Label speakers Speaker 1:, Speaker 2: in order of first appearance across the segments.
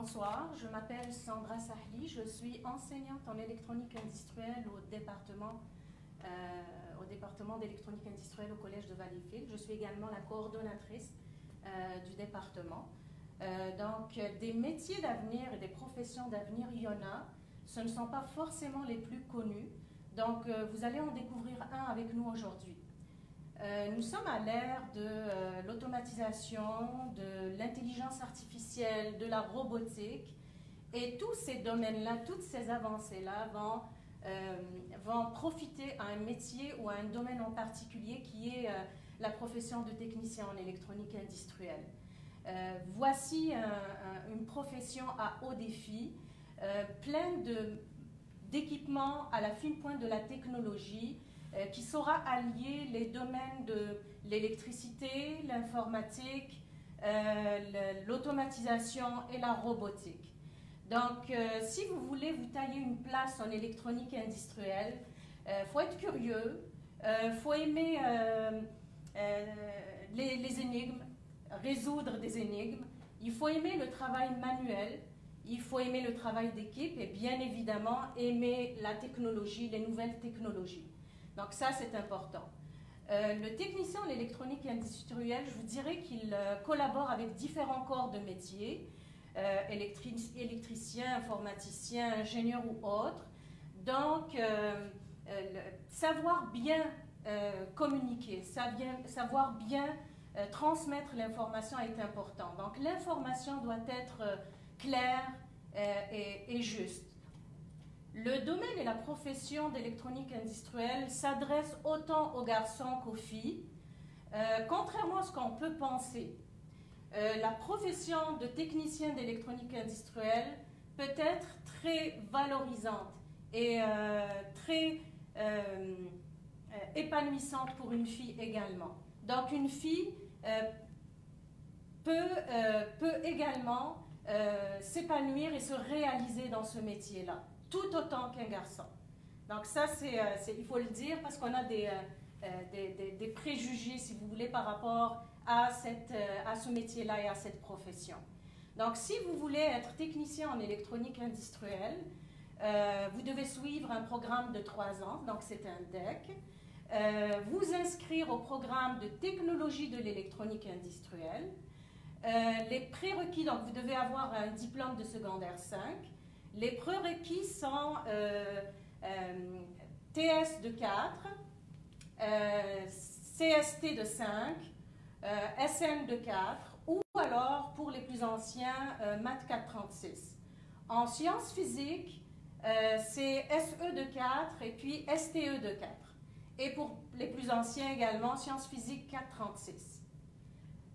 Speaker 1: bonsoir, je m'appelle Sandra Sahli, je suis enseignante en électronique industrielle au département, euh, au département d'électronique industrielle au Collège de Valleyfield. Je suis également la coordonnatrice euh, du département. Euh, donc, des métiers d'avenir et des professions d'avenir, il y en a. Ce ne sont pas forcément les plus connus. Donc, vous allez en découvrir un avec nous aujourd'hui. Euh, nous sommes à l'ère de euh, l'automatisation, de l'intelligence artificielle, de la robotique, et tous ces domaines-là, toutes ces avancées-là vont, euh, profiter à un métier ou à un domaine en particulier qui est la profession de technicien en électronique industrielle. voici une profession à haut défi, pleine d'équipements à la fine pointe de la technologie, qui saura allier les domaines de l'électricité, l'informatique, euh, l'automatisation et la robotique. Donc, euh, si vous voulez vous tailler une place en électronique industrielle, il faut être curieux, il faut aimer les, les, énigmes, résoudre des énigmes, il faut aimer le travail manuel, il faut aimer le travail d'équipe et bien évidemment aimer la technologie, les nouvelles technologies. Donc ça, c'est important. Euh, le technicien en électronique industrielle, je vous dirais qu'il euh, collabore avec différents corps de métiers, euh, électricien, informaticien, ingénieur ou autre. Donc, savoir bien communiquer, savoir bien transmettre l'information est important. Donc, l'information doit être claire et juste. Le domaine et la profession d'électronique industrielle s'adressent autant aux garçons qu'aux filles. Euh, contrairement à ce qu'on peut penser, euh, la profession de technicien d'électronique industrielle peut être très valorisante et euh, très épanouissante pour une fille également. Donc une fille peut, peut également s'épanouir et se réaliser dans ce métier-là tout autant qu'un garçon. Donc ça, c'est, euh, il faut le dire parce qu'on a des, euh, euh, des, des, préjugés, si vous voulez, par rapport à, cette, à ce métier-là et à cette profession. Donc si vous voulez être technicien en électronique industrielle, vous devez suivre un programme de trois ans, donc c'est un DEC. vous inscrire au programme de technologie de l'électronique industrielle. les prérequis, donc vous devez avoir un diplôme de secondaire 5. Les prérequis sont euh, euh, TS de 4, euh, CST de 5, SN de 4 ou alors pour les plus anciens, Math 436. En sciences physiques, c'est SE de 4 et puis STE de 4. Et pour les plus anciens également, sciences physiques 436.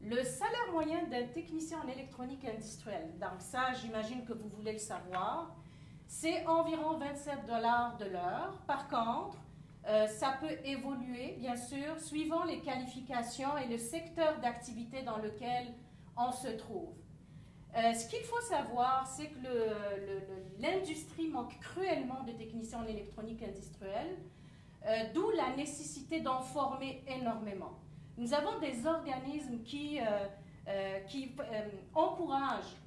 Speaker 1: Le salaire moyen d'un technicien en électronique industrielle, donc ça, j'imagine que vous voulez le savoir, c'est environ 27 dollars de l'heure. Par contre, euh, ça peut évoluer, bien sûr, suivant les qualifications et le secteur d'activité dans lequel on se trouve. Euh, ce qu'il faut savoir, c'est que l'industrie manque cruellement de techniciens en électronique industrielle, euh, d'où la nécessité d'en former énormément. Nous avons des organismes qui, euh, euh, euh, encouragent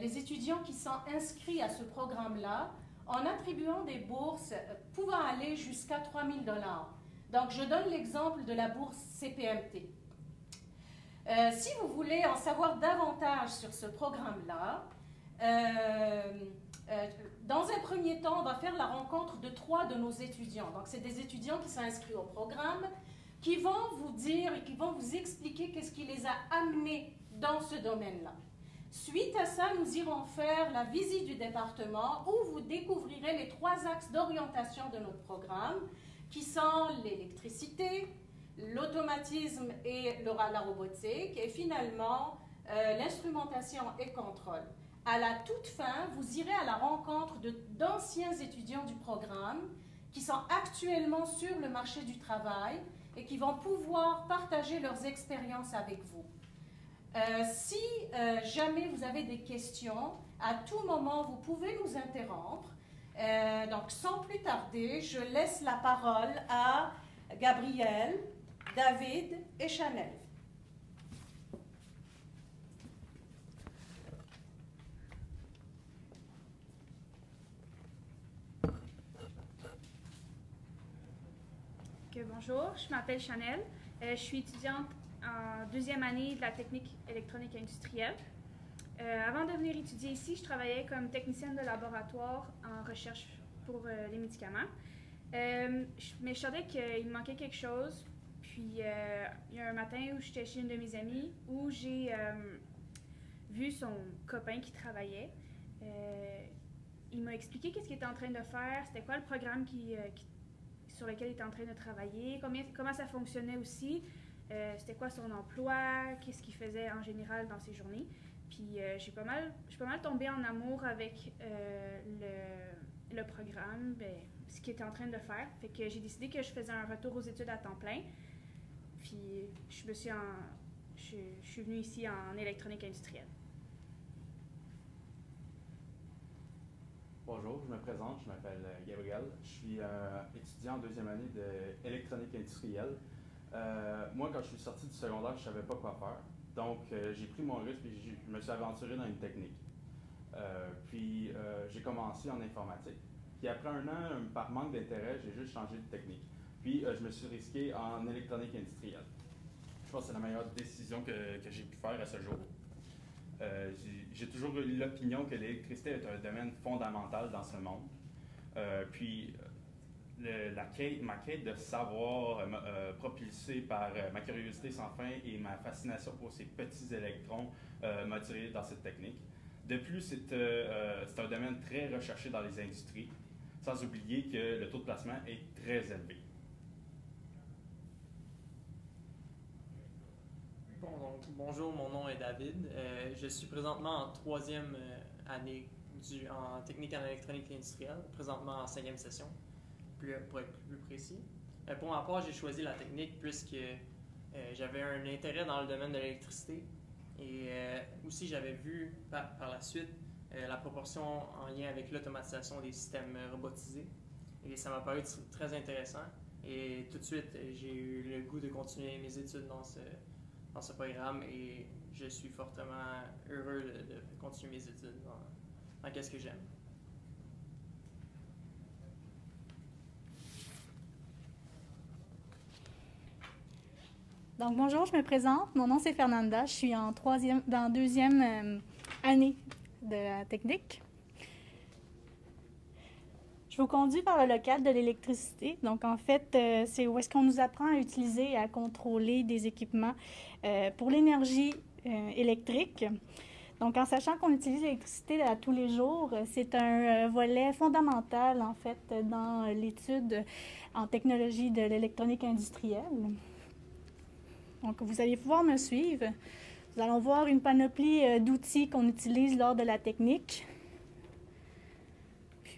Speaker 1: les étudiants qui sont inscrits à ce programme-là en attribuant des bourses pouvant aller jusqu'à 3 000 dollars. Donc, je donne l'exemple de la bourse CPMT. si vous voulez en savoir davantage sur ce programme-là, dans un premier temps, on va faire la rencontre de trois de nos étudiants. Donc, c'est des étudiants qui sont inscrits au programme, qui vont vous dire et qui vont vous expliquer qu'est-ce qui les a amenés dans ce domaine-là. Suite à ça, nous irons faire la visite du département où vous découvrirez les trois axes d'orientation de notre programme qui sont l'électricité, l'automatisme et la robotique et finalement euh, l'instrumentation et contrôle. À la toute fin, vous irez à la rencontre d'anciens étudiants du programme qui sont actuellement sur le marché du travail et qui vont pouvoir partager leurs expériences avec vous. Euh, si euh, jamais vous avez des questions, à tout moment, vous pouvez nous interrompre. Euh, donc, sans plus tarder, je laisse la parole à Gabriel, David et Chanel.
Speaker 2: Bonjour, je m'appelle Chanel. je suis étudiante en deuxième année de la technique électronique industrielle. avant de venir étudier ici, je travaillais comme technicienne de laboratoire en recherche pour les médicaments. mais je savais qu'il me manquait quelque chose. Puis il y a un matin où j'étais chez une de mes amies où j'ai vu son copain qui travaillait. Euh, il m'a expliqué qu'est-ce qu'il était en train de faire, c'était quoi le programme qui, euh, sur lequel il était en train de travailler, combien, comment ça fonctionnait aussi, euh, c'était quoi son emploi, qu'est-ce qu'il faisait en général dans ses journées. Puis j'ai pas mal, suis pas mal tombée en amour avec le, le, programme, ben, ce qu'il était en train de faire. Fait que j'ai décidé que je faisais un retour aux études à temps plein. Puis je suis venue ici en électronique industrielle.
Speaker 3: Bonjour, je me présente, je m'appelle euh, Gabriel. Je suis euh, étudiant en deuxième année d'électronique industrielle. Euh, moi, quand je suis sorti du secondaire, je ne savais pas quoi faire. Donc, j'ai pris mon risque et je me suis aventuré dans une technique. puis, j'ai commencé en informatique. Puis, après un an, par manque d'intérêt, j'ai juste changé de technique. Puis, je me suis risqué en électronique industrielle. Je pense que c'est la meilleure décision que, que j'ai pu faire à ce jour. Euh, j'ai toujours eu l'opinion que l'électricité est un domaine fondamental dans ce monde. Euh, puis, quête, ma quête de savoir, euh, propulsée par ma curiosité sans fin et ma fascination pour ces petits électrons, m'a tiré dans cette technique. De plus, c'est un domaine très recherché dans les industries, sans oublier que le taux de placement est très élevé.
Speaker 4: Bonjour, mon nom est David. Euh, je suis présentement en troisième euh, année du, en technique en électronique industrielle, présentement en cinquième session, pour être plus précis. Euh, pour ma part, j'ai choisi la technique puisque j'avais un intérêt dans le domaine de l'électricité et aussi j'avais vu par, par, la suite la proportion en lien avec l'automatisation des systèmes robotisés et ça m'a paru très intéressant et tout de suite j'ai eu le goût de continuer mes études dans ce dans ce programme et je suis fortement heureux de, continuer mes études dans, dans ce que j'aime.
Speaker 5: Donc bonjour, je me présente. Mon nom c'est Fernanda. Je suis en troisième, dans deuxième euh, année de la technique. Je vous conduis par le local de l'électricité. Donc, en fait, euh, c'est où est-ce qu'on nous apprend à utiliser et à contrôler des équipements euh, pour l'énergie euh, électrique. Donc, en sachant qu'on utilise l'électricité à tous les jours, c'est un volet fondamental, en fait, dans l'étude en technologie de l'électronique industrielle. Donc, vous allez pouvoir me suivre. Nous allons voir une panoplie d'outils qu'on utilise lors de la technique.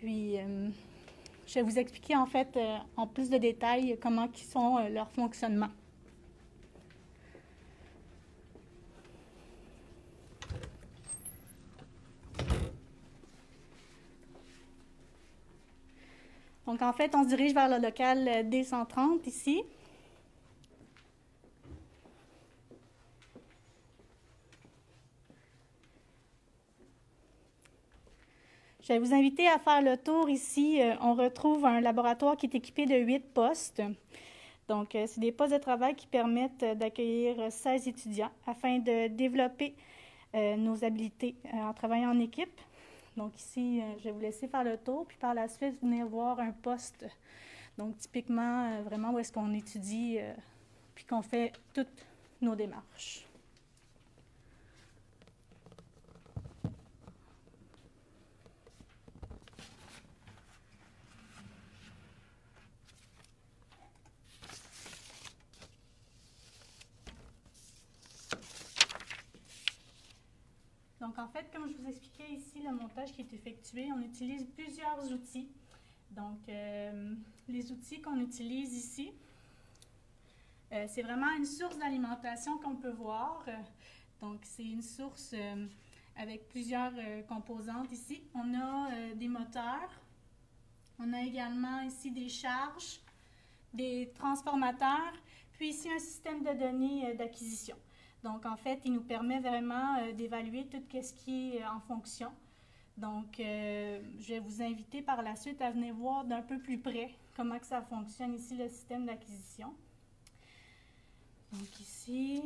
Speaker 5: Puis, je vais vous expliquer en fait euh, en plus de détails comment qui sont euh, leurs fonctionnements. Donc en fait, on se dirige vers le local euh, D130 ici. Je vais vous inviter à faire le tour ici. Euh, on retrouve un laboratoire qui est équipé de huit postes. Donc, euh, c'est des postes de travail qui permettent euh, d'accueillir 16 étudiants afin de développer nos habiletés en travaillant en équipe. Donc, ici, je vais vous laisser faire le tour, puis par la suite, venir voir un poste. Donc, typiquement, vraiment où est-ce qu'on étudie, puis qu'on fait toutes nos démarches. Donc, en fait, comme je vous expliquais ici, le montage qui est effectué, on utilise plusieurs outils. Donc, euh, les outils qu'on utilise ici, euh, c'est vraiment une source d'alimentation qu'on peut voir. Donc, c'est une source euh, avec plusieurs composantes ici. On a des moteurs. On a également ici des charges, des transformateurs, puis ici un système de données d'acquisition. Donc, en fait, il nous permet vraiment euh, d'évaluer tout ce qui est euh, en fonction. Donc, euh, je vais vous inviter par la suite à venir voir d'un peu plus près comment ça fonctionne ici, le système d'acquisition. Donc ici,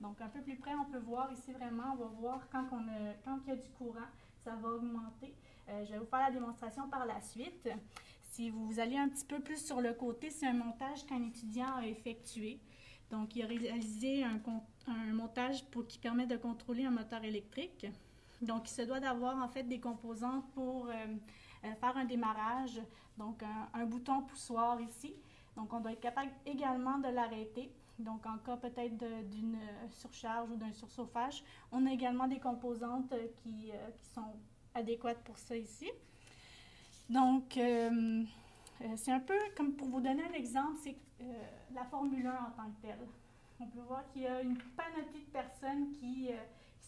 Speaker 5: Donc, un peu plus près, on peut voir ici vraiment, on va voir quand, il y a du courant, ça va augmenter. Je vais vous faire la démonstration par la suite. Si vous allez un petit peu plus sur le côté, c'est un montage qu'un étudiant a effectué. Donc, il a réalisé un, montage pour, qui permet de contrôler un moteur électrique. Donc, il se doit d'avoir en fait des composantes pour euh, euh, faire un démarrage. Donc, un, bouton poussoir ici. Donc, on doit être capable également de l'arrêter. Donc, en cas peut-être d'une surcharge ou d'un surchauffage, on a également des composantes qui sont adéquates pour ça ici. Donc, euh, euh, c'est un peu comme pour vous donner un exemple, c'est euh, la Formule 1 en tant que telle. On peut voir qu'il y a une panoplie de personnes qui,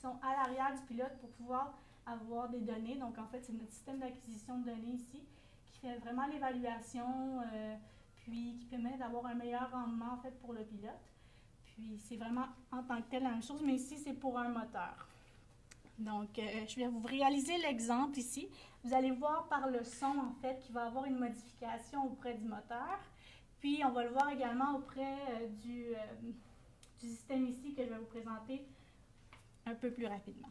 Speaker 5: sont à l'arrière du pilote pour pouvoir avoir des données. Donc, en fait, c'est notre système d'acquisition de données ici qui fait vraiment l'évaluation, puis qui permet d'avoir un meilleur rendement, en fait, pour le pilote. Puis, c'est vraiment en tant que tel la même chose, mais ici, c'est pour un moteur. Donc, je vais vous réaliser l'exemple ici. Vous allez voir par le son, en fait, qu'il va avoir une modification auprès du moteur. Puis, on va le voir également auprès euh, du, euh, du, système ici que je vais vous présenter un peu plus rapidement.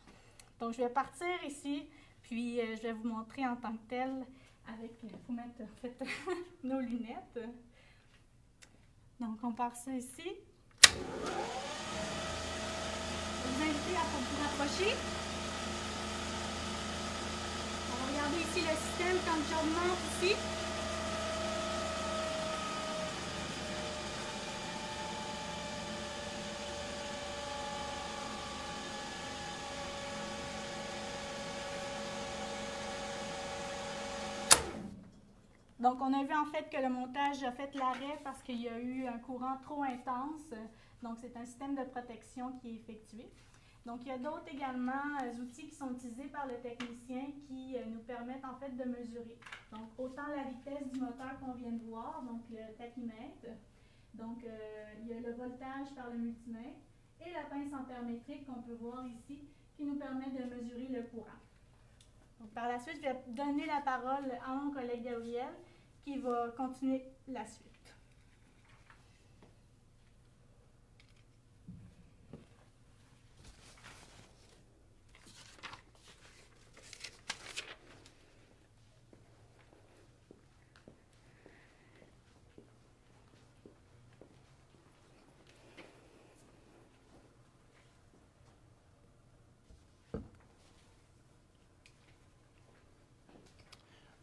Speaker 5: Donc, je vais partir ici, puis euh, je vais vous montrer en tant que tel avec, il faut mettre en fait nos lunettes. Donc, on part ça ici. Je vous invite à vous rapprocher. Ici le système quand je remonte ici. Donc, on a vu en fait que le montage a fait l'arrêt parce qu'il y a eu un courant trop intense. Donc, c'est un système de protection qui est effectué. Donc, il y a d'autres également euh, outils qui sont utilisés par le technicien qui euh, nous permettent en fait de mesurer. Donc, autant la vitesse du moteur qu'on vient de voir, donc le tachymètre. Donc, euh, il y a le voltage par le multimètre et la pince ampère-métrique qu'on peut voir ici qui nous permet de mesurer le courant. Donc, par la suite, je vais donner la parole à mon collègue Gabriel qui va continuer la suite.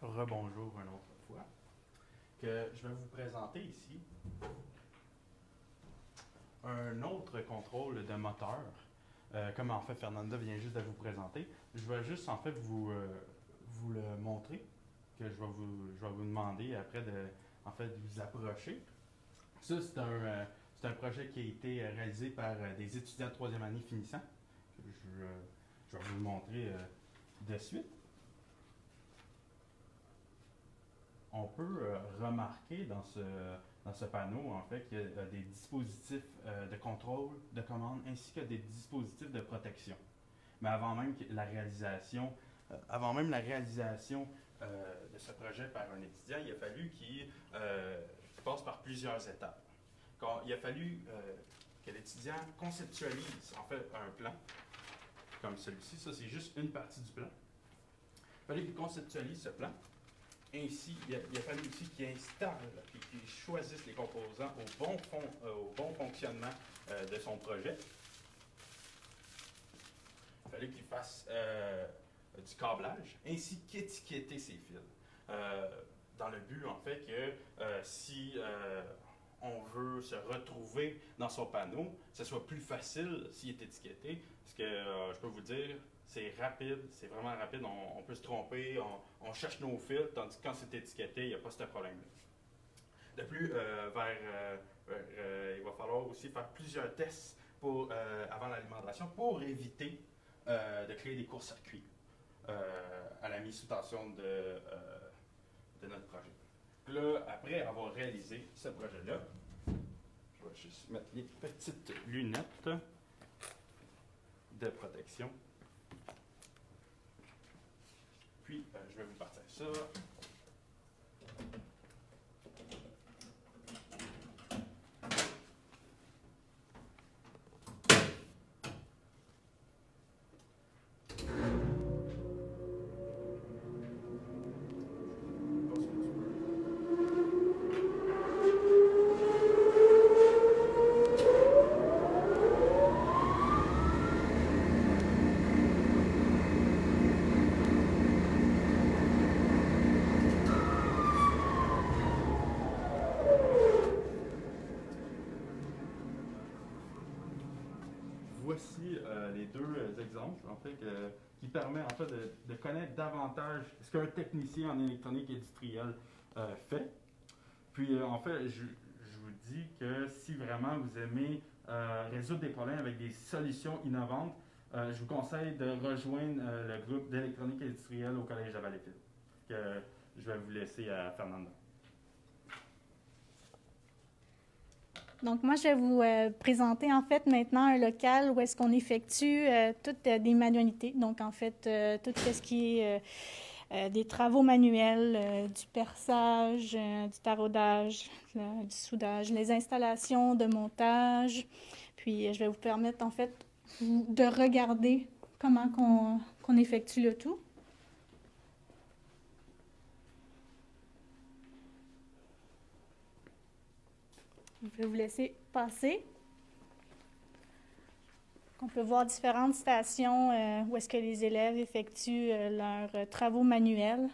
Speaker 3: Rebonjour une autre fois, que je vais vous présenter ici un autre contrôle de moteur, euh, comme en fait Fernanda vient juste de vous présenter. Je vais juste en fait vous, euh, vous le montrer, que je vais vous, je vais vous demander après de, en fait, vous approcher. Ça, c'est un, euh, un projet qui a été réalisé par des étudiants de troisième année finissant. Je vais vous le montrer de suite. On peut euh, remarquer dans ce, panneau, en fait, qu'il y a des dispositifs euh, de contrôle, de commande, ainsi que des dispositifs de protection. Mais avant même la réalisation, euh, avant même la réalisation de ce projet par un étudiant, il a fallu qu'il passe par plusieurs étapes. Quand, il a fallu que l'étudiant conceptualise en fait un plan comme celui-ci. Ça, c'est juste une partie du plan. Il a fallu qu'il conceptualise ce plan. Ainsi, il a, fallu aussi qu'il installe et qu'il choisisse les composants au bon, euh, fonctionnement euh, de son projet. Il fallait qu'il fasse euh, du câblage, ainsi qu'étiqueter ses fils. dans le but, en fait, que si on veut se retrouver dans son panneau, ce soit plus facile s'il est étiqueté. Parce que je peux vous dire, c'est rapide, c'est vraiment rapide, on, peut se tromper, on, cherche nos fils, tandis que quand c'est étiqueté, il n'y a pas ce problème-là. De plus, euh, euh, euh, il va falloir aussi faire plusieurs tests avant l'alimentation pour éviter de créer des courts-circuits à la mise sous tension de, de notre projet. là, après avoir réalisé ce projet-là, je vais juste mettre les petites lunettes de protection. Puis, euh, je vais vous partir ça. Voici euh, les deux euh, exemples en fait, qui permettent en fait, de, connaître davantage ce qu'un technicien en électronique industrielle euh, fait. Puis en fait, je, vous dis que si vraiment vous aimez résoudre des problèmes avec des solutions innovantes, je vous conseille de rejoindre le groupe d'électronique industrielle au Collège de Valleyfield. Que je vais vous laisser à Fernanda.
Speaker 5: Donc, moi, je vais vous euh, présenter en fait maintenant un local où est-ce qu'on effectue euh, toutes euh, des manualités. Donc, en fait, euh, tout ce qui est des travaux manuels, du perçage, du taraudage, du soudage, les installations de montage. Puis, je vais vous permettre en fait de regarder comment qu'on qu'on effectue le tout. Je vais vous laisser passer. On peut voir différentes stations euh, où est-ce que les élèves effectuent euh, leurs euh, travaux manuels.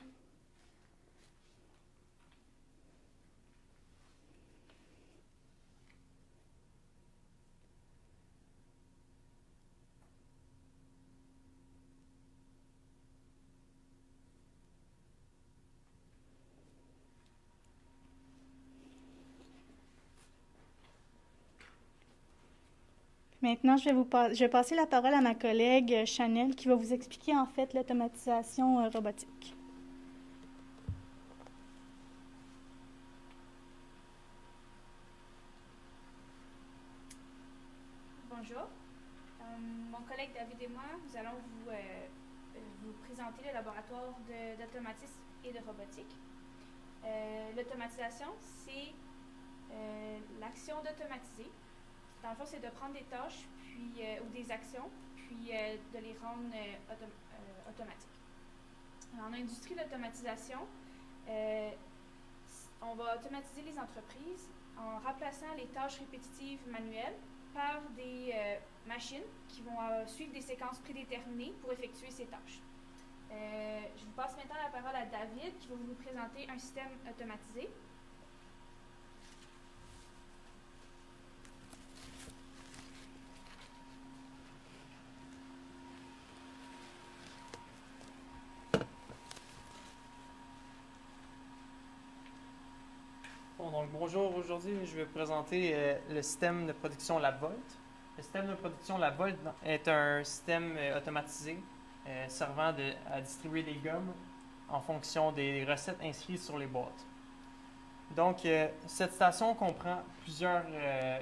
Speaker 5: Maintenant, je vais, vous je vais passer la parole à ma collègue euh, Chanel qui va vous expliquer en fait l'automatisation euh, robotique.
Speaker 2: Bonjour. Euh, mon collègue David et moi, nous allons vous, vous présenter le laboratoire d'automatisme et de robotique. L'automatisation, c'est l'action d'automatiser. Dans le fond, c'est de prendre des tâches puis, euh, ou des actions, puis euh, de les rendre euh, autom- automatiques. En industrie d'automatisation, on va automatiser les entreprises en remplaçant les tâches répétitives manuelles par des machines qui vont suivre des séquences prédéterminées pour effectuer ces tâches. Je vous passe maintenant la parole à David qui va vous présenter un système automatisé.
Speaker 4: Bon, donc bonjour, aujourd'hui je vais vous présenter euh, le système de production LabVolt. Le système de production LabVolt est un système euh, automatisé euh, servant à distribuer des gommes en fonction des recettes inscrites sur les boîtes. Donc, cette station comprend plusieurs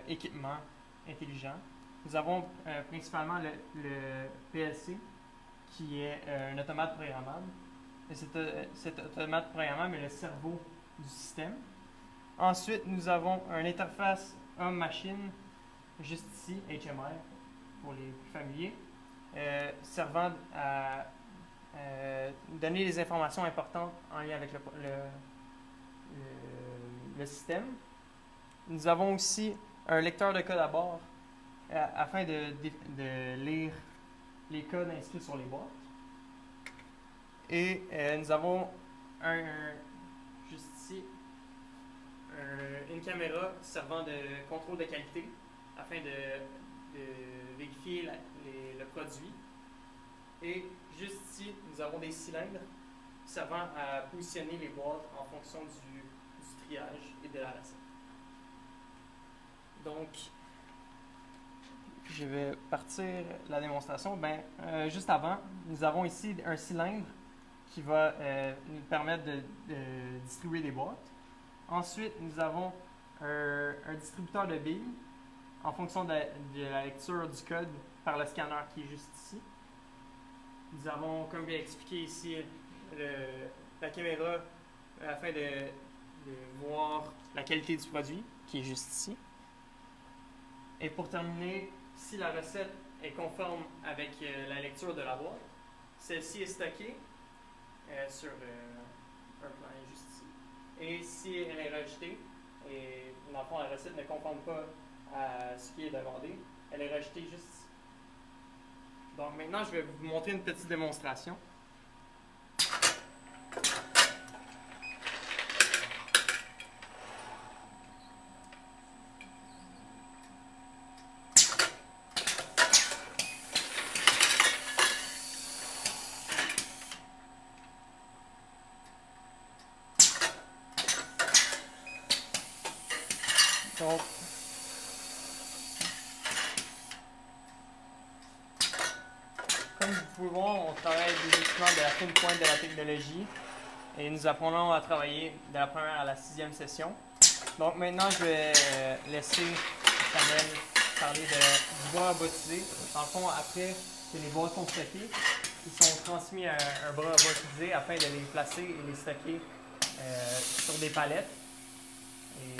Speaker 4: équipements intelligents. Nous avons principalement le, PLC, qui est un automate programmable. Et cet, cet automate programmable est le cerveau du système. Ensuite, nous avons une interface homme-machine, juste ici, HMI, pour les plus familiers, euh, servant à euh, donner les informations importantes en lien avec le, système. Nous avons aussi un lecteur de code à bord euh, afin de, lire les codes inscrits sur les boîtes. Et nous avons un, un- une caméra servant de contrôle de qualité afin de, vérifier le produit. Et juste ici, nous avons des cylindres servant à positionner les boîtes en fonction du, triage et de la recette. Donc, je vais partir la démonstration. Ben, euh, juste avant, nous avons ici un cylindre qui va euh, nous permettre de, de distribuer des boîtes. Ensuite, nous avons un, un distributeur de billes en fonction de, la lecture du code par le scanner qui est juste ici. Nous avons, comme j'ai expliqué ici, la caméra afin de, voir la qualité du produit qui est juste ici. Et pour terminer, si la recette est conforme avec euh, la lecture de la boîte, celle-ci est stockée euh, sur euh, un plan juste ici. Et si elle est rejetée, et dans le fond la recette ne conforme pas à ce qui est demandé, elle est rejetée juste ici. Donc maintenant, je vais vous montrer une petite démonstration. Donc, Comme vous pouvez voir, on travaille équipements de la fine pointe de la technologie et nous apprenons à travailler de la première à la sixième session. Donc maintenant, je vais euh, laisser Chanel parler de, du bois robotisé. Dans le fond, après que les bois sont stockés, ils sont transmis à un, un robotisé afin de les placer et les stocker euh, sur des palettes. Et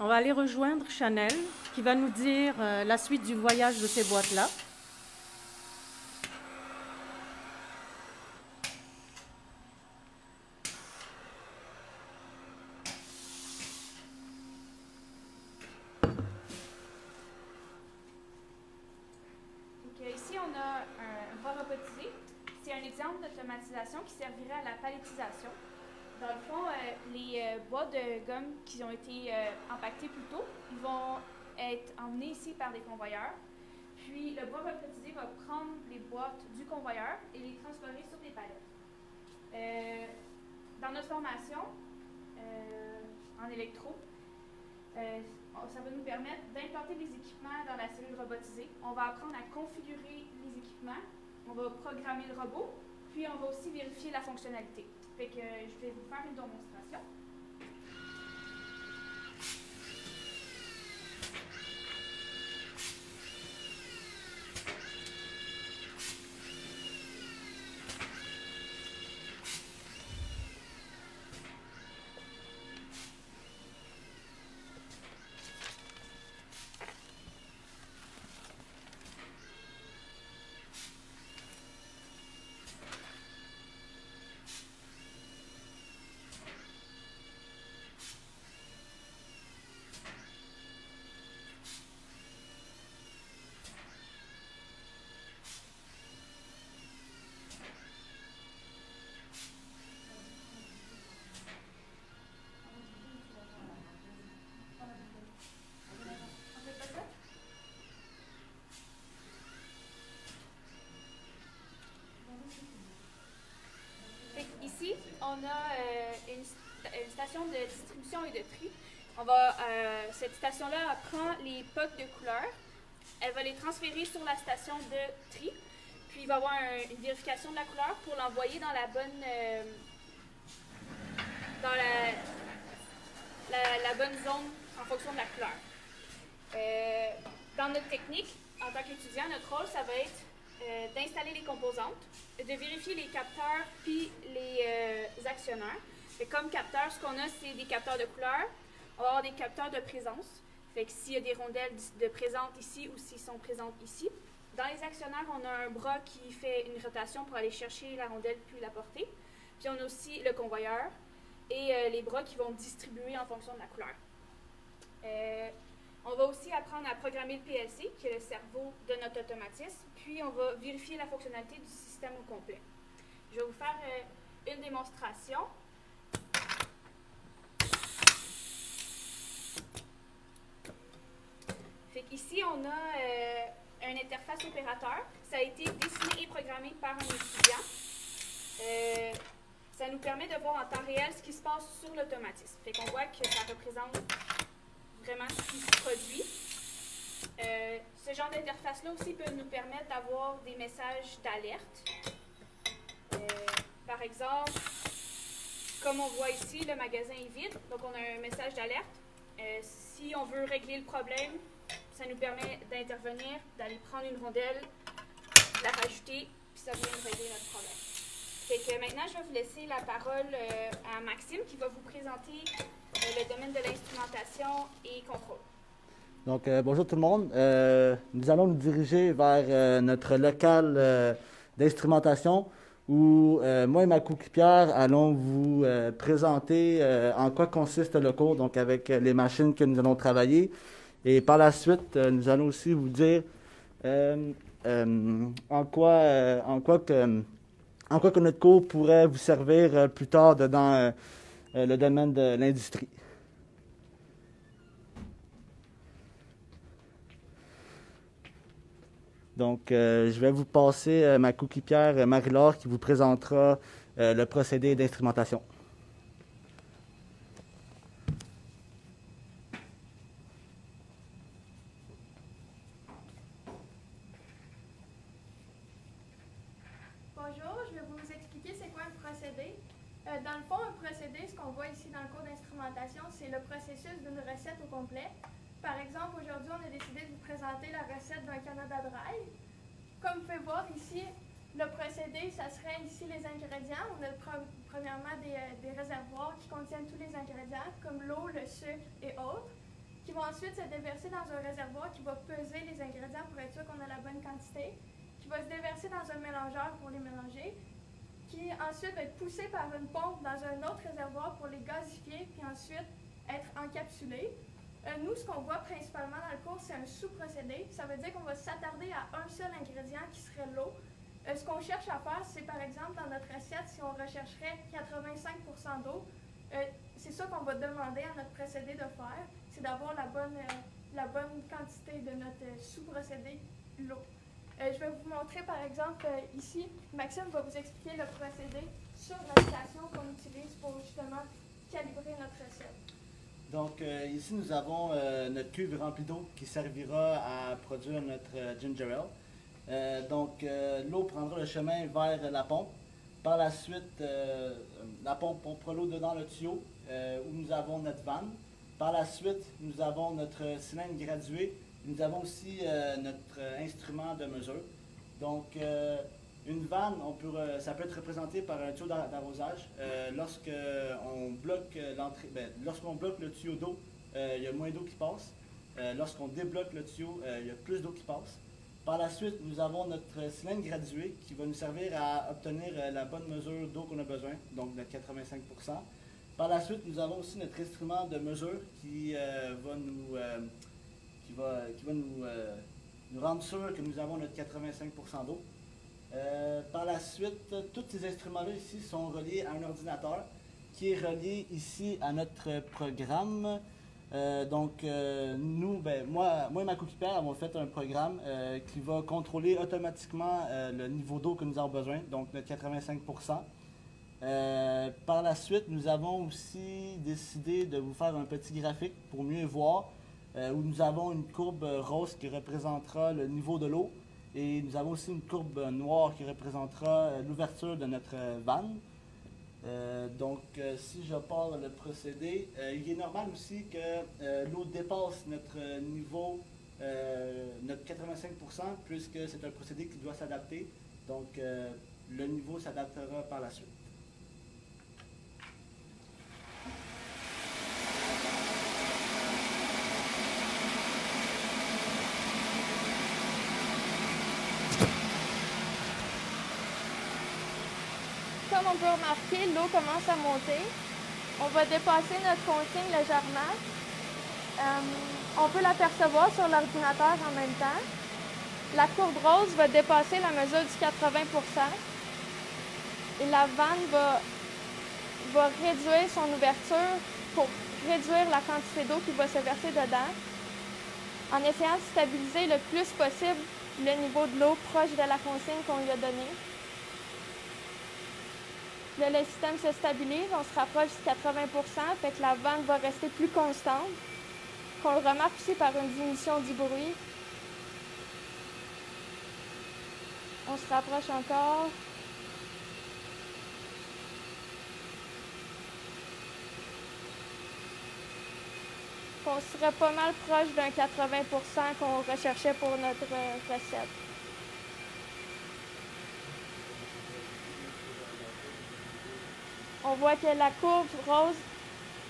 Speaker 1: On va aller rejoindre Chanel qui va nous dire euh, la suite du voyage de ces boîtes-là.
Speaker 2: Donc, euh, ici, on a un bras robotisé. C'est un exemple d'automatisation qui servirait à la palettisation. Dans le fond, euh, les euh, boîtes de gomme qui ont été euh, empaquetées plus tôt, ils vont être emmenés ici par des convoyeurs. Puis, le bras robotisé va prendre les boîtes du convoyeur et les transférer sur des palettes. Euh, dans notre formation euh, en électro, euh, ça va nous permettre d'implanter les équipements dans la cellule robotisée. On va apprendre à configurer les équipements, on va programmer le robot, puis on va aussi vérifier la fonctionnalité. Fait euh, je vais vous faire une démonstration. On fait pas ça? Fait que Ici, on a euh, une, sta- une de distribution et de tri. On va, euh, cette station-là prend les pocs de couleurs, elle va les transférer sur la station de tri, puis il va y avoir un- une vérification de la couleur pour l'envoyer dans la bonne, euh, dans la, la, bonne zone en fonction de la couleur. Euh, dans notre technique, en tant qu'étudiant, notre rôle, ça va être d'installer les composantes, de vérifier les capteurs puis les actionnaires. Fait comme capteurs, ce qu'on a, c'est des capteurs de couleur. On va avoir des capteurs de présence. Fait que s'il y a des rondelles de présentes ici ou s'ils sont présentes ici. Dans les actionnaires, on a un bras qui fait une rotation pour aller chercher la rondelle puis la porter. Puis on a aussi le convoyeur et euh, les bras qui vont distribuer en fonction de la couleur. Euh, on va aussi apprendre à programmer le PLC, qui est le cerveau de notre automatisme, puis on va vérifier la fonctionnalité du système au complet. Je vais vous faire euh, une démonstration. Fait qu'ici, on a euh, un interface opérateur. Ça a été dessiné et programmé par un étudiant. Euh, ça nous permet de voir en temps réel ce qui se passe sur l'automatisme. Fait qu'on voit que ça représente vraiment ce qui se produit. Euh, ce genre d'interface-là aussi peut nous permettre d'avoir des messages d'alerte. Euh, par exemple, comme on voit ici, le magasin est vide, donc on a un message d'alerte. si on veut régler le problème, ça nous permet d'intervenir, d'aller prendre une rondelle, la rajouter, puis ça vient de régler notre problème. Que maintenant, je vais vous laisser la parole à Maxime qui va vous présenter le domaine de l'instrumentation et contrôle.
Speaker 6: Donc, bonjour tout le monde. nous allons nous diriger vers notre local d'instrumentation où euh, moi et ma coéquipière allons vous euh, présenter euh, en quoi consiste le cours, donc avec les machines que nous allons travailler. Et par la suite, nous allons aussi vous dire en quoi, en quoi que, en quoi que notre cours pourrait vous servir plus tard dans le domaine de l'industrie. Donc, euh, je vais vous passer euh, ma coéquipière euh, Marie-Laure qui vous présentera le procédé d'instrumentation.
Speaker 7: Bonjour, je vais vous c'est quoi un procédé. dans le fond, un procédé, ce qu'on voit ici dans le cours d'instrumentation, c'est le processus d'une recette au complet. Par exemple, aujourd'hui, on a décidé de vous présenter la recette d'un Canada Dry. Comme vous pouvez voir ici, le procédé, ça serait ici les ingrédients. On a premièrement des, euh, des, réservoirs qui contiennent tous les ingrédients, comme l'eau, le sucre et autres, qui vont ensuite se déverser dans un réservoir qui va peser les ingrédients pour être sûr qu'on a la bonne quantité, qui va se déverser dans un mélangeur pour les mélanger, qui ensuite va être poussé par une pompe dans un autre réservoir pour les gazifier, puis ensuite être encapsulé. Euh, nous, ce qu'on voit principalement dans le cours, c'est un sous-procédé. Ça veut dire qu'on va s'attarder à un seul ingrédient qui serait l'eau. Euh, ce qu'on cherche à faire, c'est par exemple dans notre assiette, si on rechercherait 85% d'eau, euh, c'est ça qu'on va demander à notre procédé de faire, c'est d'avoir la bonne, la bonne quantité de notre sous-procédé, l'eau. Je vais vous montrer par exemple ici, Maxime va vous expliquer le procédé sur la station qu'on utilise pour justement calibrer notre recette.
Speaker 6: Donc euh, ici, nous avons euh, notre cuve remplie d'eau qui servira à produire notre euh, ginger ale. donc l'eau prendra le chemin vers la pompe. Par la suite, la pompe pompera l'eau dedans le tuyau où nous avons notre vanne. Par la suite, nous avons notre cylindre gradué. Nous avons aussi notre instrument de mesure. Donc, une vanne, on peut, ça peut être représenté par un tuyau d'arrosage. Euh, lorsqu'on bloque l'entrée, ben, lorsqu'on bloque le tuyau d'eau, euh, il y a moins d'eau qui passe. Euh, lorsqu'on débloque le tuyau, il y a plus d'eau qui passe. Par la suite, nous avons notre cylindre gradué qui va nous servir à obtenir la bonne mesure d'eau qu'on a besoin, donc notre 85 Par la suite, nous avons aussi notre instrument de mesure qui va nous, qui va, qui va nous, rendre sûr que nous avons notre 85% d'eau. Euh, par la suite, tous ces instruments-là ici sont reliés à un ordinateur qui est relié ici à notre programme. Euh, donc, euh, nous, ben, moi, moi et ma coéquipière avons fait un programme qui va contrôler automatiquement le niveau d'eau que nous avons besoin, donc notre 85% Par la suite, nous avons aussi décidé de vous faire un petit graphique pour mieux voir, où nous avons une courbe rose qui représentera le niveau de l'eau. Et nous avons aussi une courbe noire qui représentera euh, l'ouverture de notre euh, vanne. Euh, donc, si je parle le procédé, il est normal aussi que l'eau dépasse notre niveau, notre 85%, puisque c'est un procédé qui doit s'adapter. Donc, le niveau s'adaptera par la suite.
Speaker 7: On peut remarquer, l'eau commence à monter. On va dépasser notre consigne légèrement. Euh, on peut l'apercevoir sur l'ordinateur en même temps. La courbe rose va dépasser la mesure du 80% et la vanne va, va réduire son ouverture pour réduire la quantité d'eau qui va se verser dedans en essayant de stabiliser le plus possible le niveau de l'eau proche de la consigne qu'on lui a donnée. Là, le système se stabilise, on se rapproche de 80% fait que la vanne va rester plus constante. Qu'on le remarque aussi par une diminution du bruit. On se rapproche encore. qu'on serait pas mal proche d'un 80% qu'on recherchait pour notre recette. On voit que la courbe rose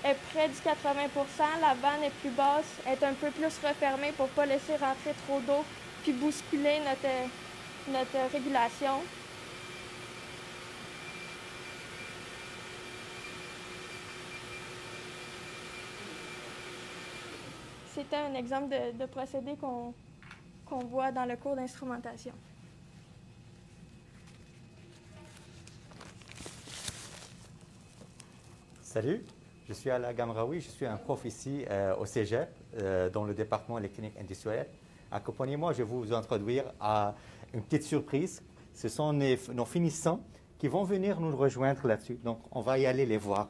Speaker 7: est près du 80% la vanne est plus basse, est un peu plus refermée pour ne pas laisser rentrer trop d'eau puis bousculer notre, régulation. C'était un exemple de, procédé qu'on voit dans le cours d'instrumentation.
Speaker 8: Salut, je suis Ala Gamraoui, je suis un prof ici euh, au Cégep, euh, dans le département électronique industrielle. Accompagnez-moi, je vais vous introduire à une petite surprise. Ce sont nos finissants qui vont venir nous rejoindre là-dessus. Donc, on va y aller les voir.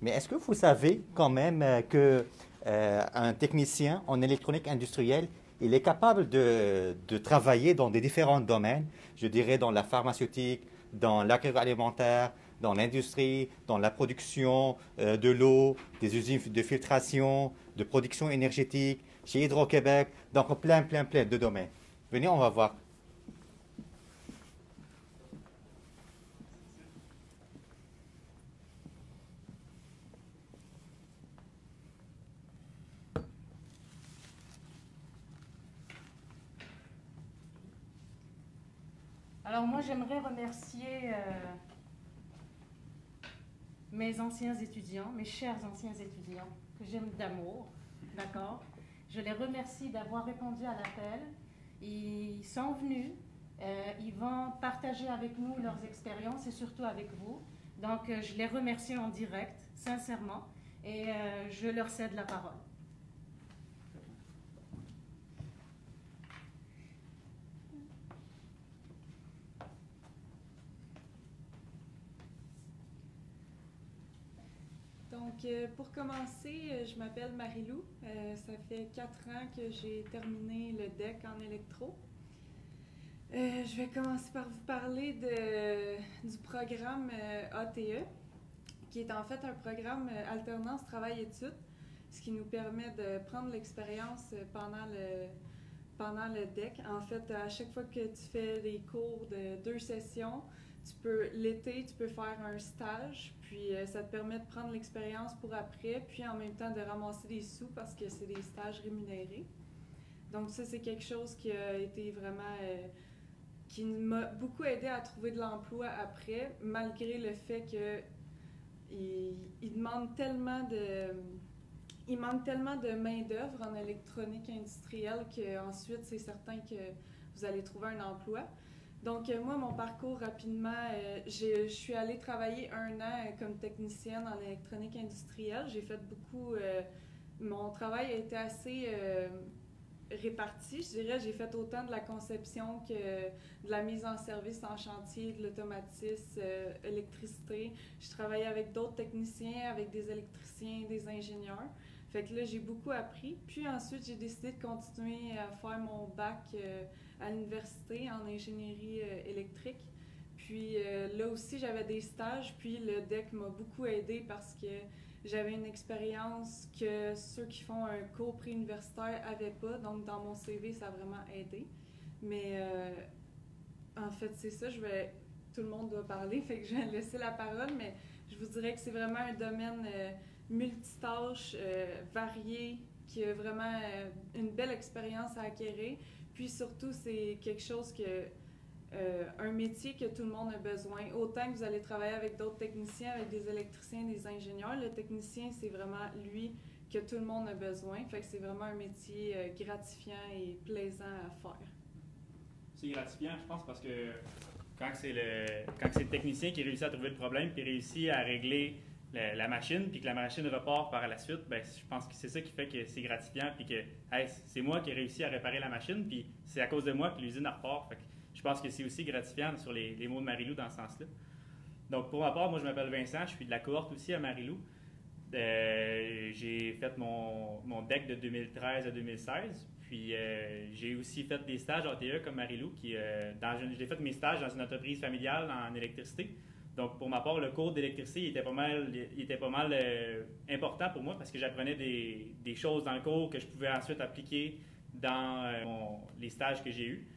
Speaker 8: Mais est-ce que vous savez quand même euh, que euh, un technicien en électronique industrielle, il est capable de, travailler dans des différents domaines, je dirais dans la pharmaceutique, dans l'agroalimentaire, dans l'industrie, dans la production euh, de l'eau, des usines de filtration, de production énergétique, chez Hydro-Québec, donc plein, plein, plein de domaines. Venez, on va voir.
Speaker 1: Alors moi, j'aimerais remercier euh, mes anciens étudiants, mes chers anciens étudiants, que j'aime d'amour, d'accord? Je les remercie d'avoir répondu à l'appel. Ils sont venus, euh, ils vont partager avec nous leurs expériences et surtout avec vous. Donc, euh, je les remercie en direct, sincèrement, et je leur cède la parole.
Speaker 9: Donc, euh, pour commencer, euh, je m'appelle Marilou. Euh, ça fait quatre ans que j'ai terminé le DEC en électro. je vais commencer par vous parler du programme ATE, qui est en fait un programme alternance travail-études, ce qui nous permet de prendre l'expérience pendant le, pendant le DEC. En fait, à chaque fois que tu fais des cours de deux sessions, tu peux l'été, tu peux faire un stage, puis euh, ça te permet de prendre l'expérience pour après, puis en même temps de ramasser des sous parce que c'est des stages rémunérés. Donc ça, c'est quelque chose qui a été vraiment... Euh, qui m'a beaucoup aidé à trouver de l'emploi après, malgré le fait que il, tellement de... Manque tellement de main-d'œuvre en électronique industrielle qu'ensuite, c'est certain que vous allez trouver un emploi. Donc, euh, moi, mon parcours rapidement, euh, je suis allée travailler un an euh, comme technicienne en électronique industrielle. J'ai fait beaucoup. mon travail a été assez réparti, je dirais. J'ai fait autant de la conception que de la mise en service en chantier, de l'automatisme, électricité. Je travaillais avec d'autres techniciens, avec des électriciens, des ingénieurs. Fait que là, j'ai beaucoup appris. Puis ensuite, j'ai décidé de continuer à faire mon bac à l'université en ingénierie euh, électrique. Puis euh, là aussi, j'avais des stages, puis le DEC m'a beaucoup aidé parce que j'avais une expérience que ceux qui font un cours préuniversitaire n'avaient pas. Donc, dans mon CV, ça a vraiment aidé. Mais euh, en fait, c'est ça, je vais, tout le monde doit parler, fait que je vais laisser la parole, mais je vous dirais que c'est vraiment un domaine multitâche, varié, qui a vraiment une belle expérience à acquérir. Puis surtout, c'est quelque chose que. Euh, un métier que tout le monde a besoin. Autant que vous allez travailler avec d'autres techniciens, avec des électriciens, des ingénieurs, le technicien, c'est vraiment lui que tout le monde a besoin. Fait que c'est vraiment un métier euh, gratifiant et plaisant à faire.
Speaker 10: C'est gratifiant, je pense, parce que quand c'est le, quand c'est le technicien qui réussit à trouver le problème puis réussit à régler la, machine, puis que la machine repart par la suite, ben, je pense que c'est ça qui fait que c'est gratifiant, puis que c'est moi qui ai réussi à réparer la machine, puis c'est à cause de moi que l'usine repart. Je pense que c'est aussi gratifiant sur les, mots de Marilou dans ce sens-là. Donc, pour ma part, moi, je m'appelle Vincent, je suis de la cohorte aussi à Marilou. Euh, j'ai fait mon, deck de 2013 à 2016. Puis euh, j'ai aussi fait des stages ATE comme Marilou. Qui, euh, j'ai fait mes stages dans une entreprise familiale en électricité. Donc, pour ma part, le cours d'électricité était pas mal, euh, important pour moi parce que j'apprenais des, choses dans le cours que je pouvais ensuite appliquer dans euh, les stages que j'ai eus.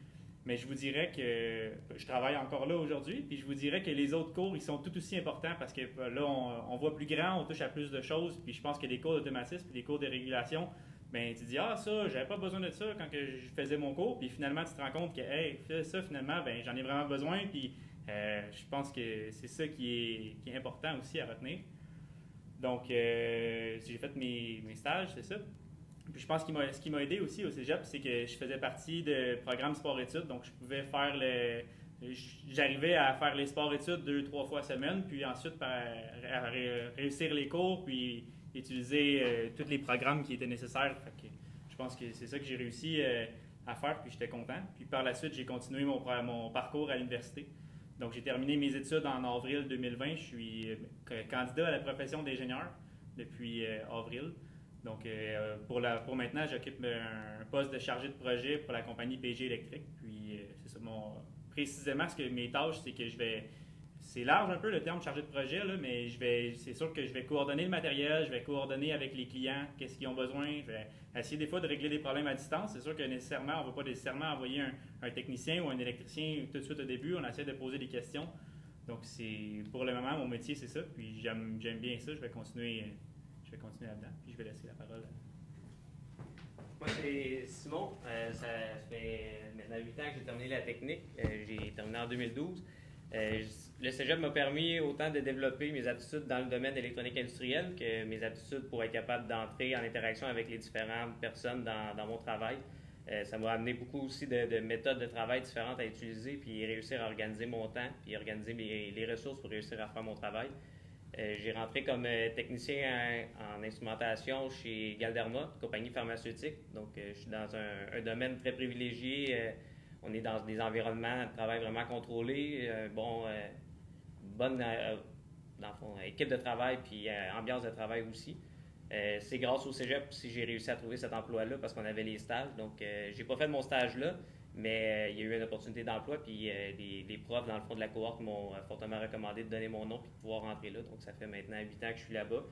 Speaker 10: Mais je vous dirais que je travaille encore là aujourd'hui, puis je vous dirais que les autres cours, ils sont tout aussi importants parce que euh, là, on, voit plus grand, on touche à plus de choses, puis je pense que des cours d'automatisme, des cours de régulation, ben tu dis ah ça, j'avais pas besoin de ça quand je faisais mon cours, puis finalement tu te rends compte que hey, ça finalement, ben j'en ai vraiment besoin, puis euh, je pense que c'est ça qui est, important aussi à retenir. Donc, euh, j'ai fait mes, stages, c'est ça. Puis je pense que ce qui m'a aidé aussi au cégep, c'est que je faisais partie de programme sport-études, donc je pouvais faire le. J'arrivais à faire les sports-études deux, trois fois semaine, puis ensuite à, réussir les cours, puis utiliser euh, tous les programmes qui étaient nécessaires. je pense que c'est ça que j'ai réussi à faire, puis j'étais content. Puis par la suite, j'ai continué mon, mon parcours à l'université. Donc, j'ai terminé mes études en avril 2020. Je suis euh, candidat à la profession d'ingénieur depuis euh, avril. Donc, euh, pour, la, pour maintenant, j'occupe un poste de chargé de projet pour la compagnie PG Électrique. Puis, c'est ça, mon, précisément, ce que mes tâches, c'est que je vais c'est large un peu le terme chargé de projet, mais c'est sûr que je vais coordonner le matériel, je vais coordonner avec les clients, qu'est-ce qu'ils ont besoin, je vais essayer des fois de régler des problèmes à distance. C'est sûr que nécessairement, on ne va pas nécessairement envoyer un, technicien ou un électricien tout de suite au début, on essaie de poser des questions. Donc, c'est pour le moment, mon métier, c'est ça. Puis j'aime, bien ça, je vais continuer, je vais continuer là-dedans. Puis je vais laisser la parole.
Speaker 11: Moi, c'est Simon. Euh, ça, fait maintenant 8 ans que j'ai terminé la technique. Euh, j'ai terminé en 2012. Euh, le cégep m'a permis autant de développer mes aptitudes dans le domaine électronique industriel que mes aptitudes pour être capable d'entrer en interaction avec les différentes personnes dans, mon travail. Euh, ça m'a amené beaucoup aussi de, méthodes de travail différentes à utiliser, puis réussir à organiser mon temps, puis organiser les ressources pour réussir à faire mon travail. Euh, j'ai rentré comme technicien en, instrumentation chez Galderma, compagnie pharmaceutique. Donc, je suis dans un domaine très privilégié on est dans des environnements de travail vraiment contrôlés, euh, bon, euh, bonne euh, équipe de travail puis ambiance de travail aussi. c'est grâce au cégep si j'ai réussi à trouver cet emploi-là parce qu'on avait les stages. Donc, j'ai pas fait mon stage là, mais il y a eu une opportunité d'emploi. Puis les, profs, dans le fond de la cohorte, m'ont fortement recommandé de donner mon nom puis de pouvoir rentrer là. Donc, ça fait maintenant 8 ans que je suis là-bas.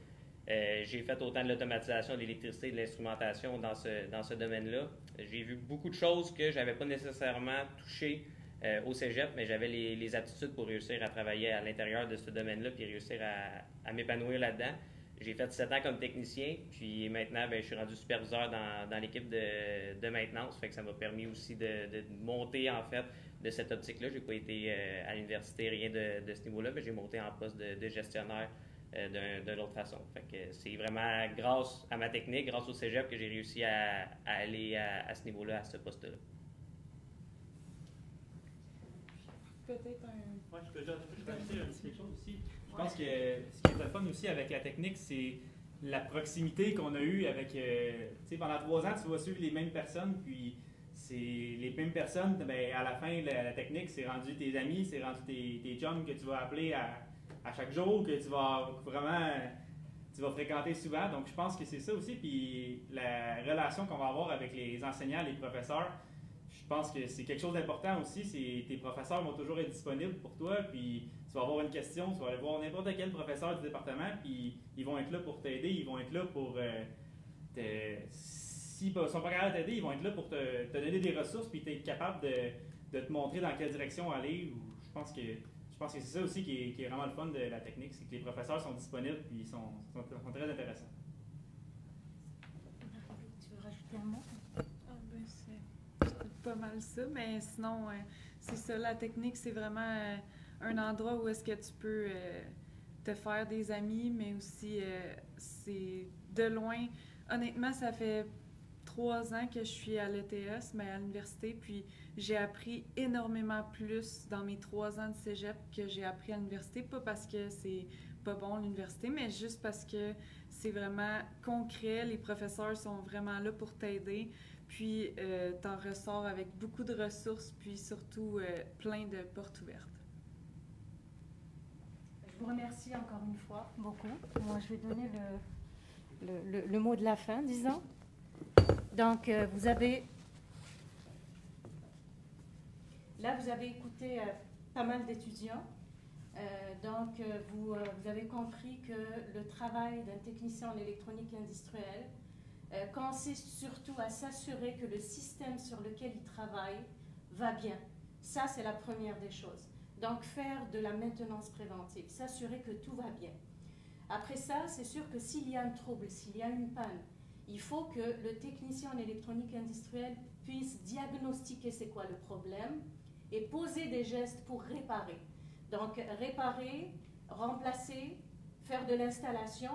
Speaker 11: Euh, j'ai fait autant de l'automatisation, de l'électricité, de l'instrumentation dans ce, dans ce domaine-là. J'ai vu beaucoup de choses que je n'avais pas nécessairement touchées euh, au cégep, mais j'avais les, les, aptitudes pour réussir à travailler à l'intérieur de ce domaine-là puis réussir à, à m'épanouir là-dedans. J'ai fait sept ans comme technicien, puis maintenant, ben, je suis rendu superviseur dans, dans l'équipe de, de, maintenance. Fait que ça m'a permis aussi de, de, monter, en fait, de cette optique-là. Je n'ai pas été euh, à l'université, rien de, de ce niveau-là, mais j'ai monté en poste de, gestionnaire euh, d'une autre façon. c'est vraiment grâce à ma technique, grâce au cégep, que j'ai réussi à, aller à, ce niveau-là, à ce poste-là.
Speaker 10: Peut-être un. Ouais, je peux, ajouter quelque chose aussi. Je pense que ce qui est très fun aussi avec la technique, c'est la proximité qu'on a eue avec. Euh, tu sais, pendant trois ans, tu vas suivre les mêmes personnes, puis c'est les mêmes personnes, ben, à la fin, la, la technique, c'est rendu tes amis, c'est rendu tes, tes chums que tu vas appeler à à chaque jour que tu vas vraiment tu vas fréquenter souvent. Donc, je pense que c'est ça aussi. Puis, la relation qu'on va avoir avec les enseignants, les professeurs, je pense que c'est quelque chose d'important aussi. C'est tes professeurs vont toujours être disponibles pour toi. Puis, tu vas avoir une question, tu vas aller voir n'importe quel professeur du département. Puis, ils vont être là pour t'aider. Ils vont être là pour euh, S'ils ne sont pas capables de t'aider, ils vont être là pour te, donner des ressources. Puis, être capable de, de, te montrer dans quelle direction aller. Je pense que pense que c'est ça aussi qui est, vraiment le fun de la technique, c'est que les professeurs sont disponibles et ils sont, très intéressants.
Speaker 5: Tu veux rajouter un mot?
Speaker 9: Ah, ben, c'est pas mal ça, mais sinon, euh, c'est ça, la technique, c'est vraiment euh, un endroit où est-ce que tu peux euh, te faire des amis, mais aussi, c'est de loin. Honnêtement, ça fait trois ans que je suis à l'ETS, mais à l'université, puis j'ai appris énormément plus dans mes trois ans de cégep que j'ai appris à l'université. Pas parce que c'est pas bon l'université, mais juste parce que c'est vraiment concret. Les professeurs sont vraiment là pour t'aider. Puis, euh, t'en ressors avec beaucoup de ressources, puis surtout euh, plein de portes ouvertes.
Speaker 1: Je vous remercie encore une fois beaucoup. Moi, je vais donner le, le, le mot de la fin, disons. Donc, euh, vous avez Là, vous avez écouté euh, pas mal d'étudiants donc, vous, vous, avez compris que le travail d'un technicien en électronique industrielle consiste surtout à s'assurer que le système sur lequel il travaille va bien. Ça, c'est la première des choses. Donc, faire de la maintenance préventive, s'assurer que tout va bien. Après ça, c'est sûr que s'il y a un trouble, s'il y a une panne, il faut que le technicien en électronique industrielle puisse diagnostiquer c'est quoi le problème et poser des gestes pour réparer. Donc, réparer, remplacer, faire de l'installation.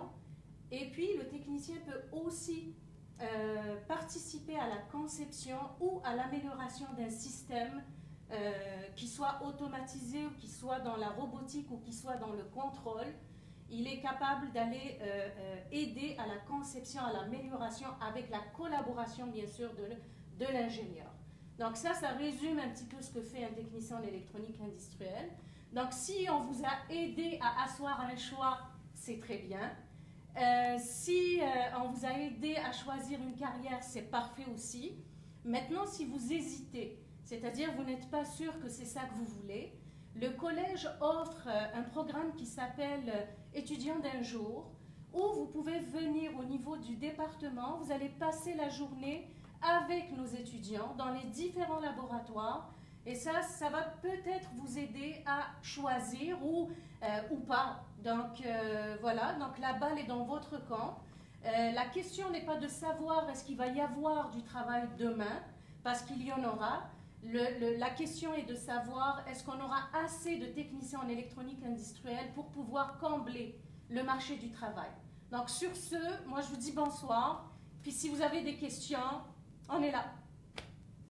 Speaker 1: Et puis, le technicien peut aussi euh, participer à la conception ou à l'amélioration d'un système euh, qui soit automatisé ou qui soit dans la robotique ou qui soit dans le contrôle, il est capable d'aller euh, euh, aider à la conception, à l'amélioration avec la collaboration bien sûr de, de l'ingénieur. Donc ça, ça résume un petit peu ce que fait un technicien en électronique industrielle. Donc si on vous a aidé à asseoir un choix, c'est très bien. si on vous a aidé à choisir une carrière, c'est parfait aussi. Maintenant, si vous hésitez, c'est-à-dire vous n'êtes pas sûr que c'est ça que vous voulez. Le collège offre euh, un programme qui s'appelle euh, Étudiants d'un jour, où vous pouvez venir au niveau du département, vous allez passer la journée avec nos étudiants dans les différents laboratoires. Et ça, ça va peut-être vous aider à choisir ou, euh, ou pas. Donc voilà, donc la balle est dans votre camp. la question n'est pas de savoir est-ce qu'il va y avoir du travail demain, parce qu'il y en aura, la question est de savoir est-ce qu'on aura assez de techniciens en électronique industrielle pour pouvoir combler le marché du travail? Donc sur ce, moi je vous dis bonsoir. Puis si vous avez des questions, on est là.